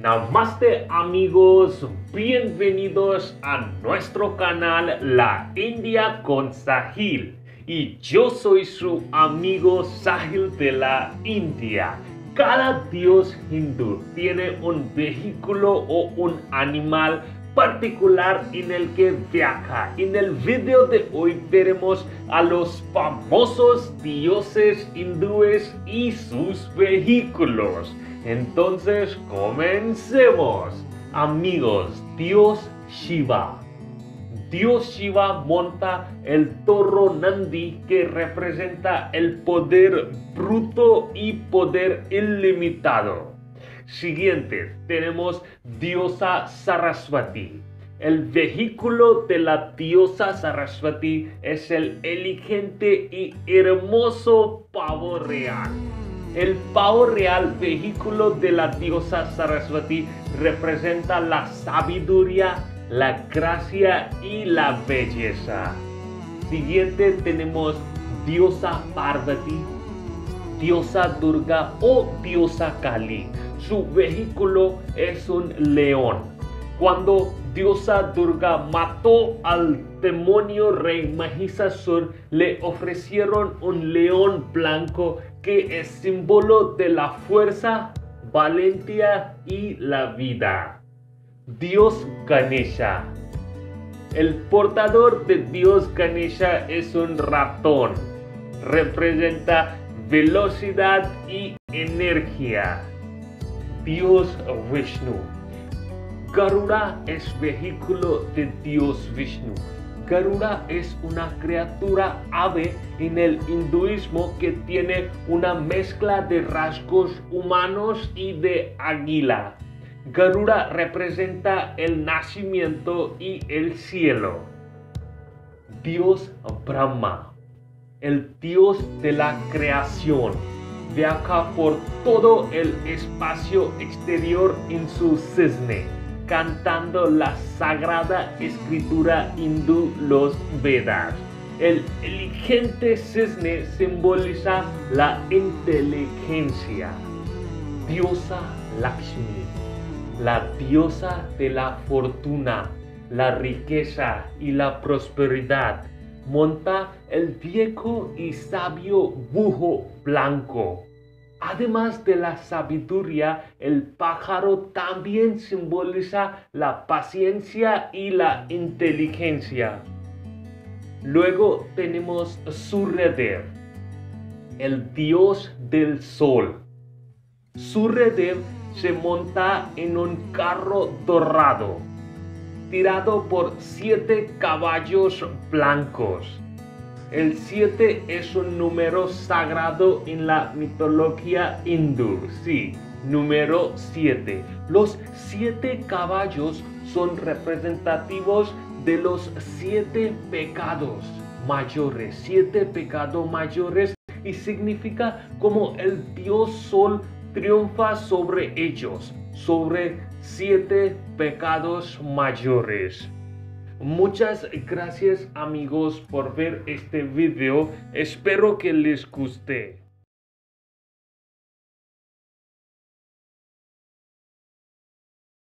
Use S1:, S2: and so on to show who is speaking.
S1: Namaste amigos, bienvenidos a nuestro canal La India con Sahil y yo soy su amigo Sahil de la India. Cada dios hindú tiene un vehículo o un animal particular en el que viaja. En el video de hoy veremos a los famosos dioses hindúes y sus vehículos. Entonces comencemos. Amigos, Dios Shiva. Dios Shiva monta el toro Nandi que representa el poder bruto y poder ilimitado. Siguiente, tenemos diosa Saraswati. El vehículo de la diosa Saraswati es el elegante y hermoso pavo real. El pavo real, vehículo de la diosa Saraswati, representa la sabiduría, la gracia y la belleza. Siguiente tenemos diosa Parvati, diosa Durga o diosa Kali. Su vehículo es un león. Cuando diosa Durga mató al demonio rey Mahisasur, le ofrecieron un león blanco que es símbolo de la fuerza, valentía y la vida. Dios Ganesha. El portador de Dios Ganesha es un ratón. Representa velocidad y energía. Dios Vishnu. Garuda es vehículo de Dios Vishnu. Garuda es una criatura ave en el hinduismo que tiene una mezcla de rasgos humanos y de águila. Garuda representa el nacimiento y el cielo. Dios Brahma, el dios de la creación viaja por todo el espacio exterior en su cisne, cantando la sagrada escritura hindú, los Vedas. El elegante cisne simboliza la inteligencia. Diosa Lakshmi, la diosa de la fortuna, la riqueza y la prosperidad monta el viejo y sabio bujo blanco. Además de la sabiduría, el pájaro también simboliza la paciencia y la inteligencia. Luego tenemos Suryadev, el dios del sol. Suryadev se monta en un carro dorado tirado por siete caballos blancos. El siete es un número sagrado en la mitología hindú, sí, número siete. Los siete caballos son representativos de los siete pecados mayores, siete pecados mayores y significa como el dios sol triunfa sobre ellos, sobre siete pecados mayores. Muchas gracias amigos por ver este video. Espero que les guste.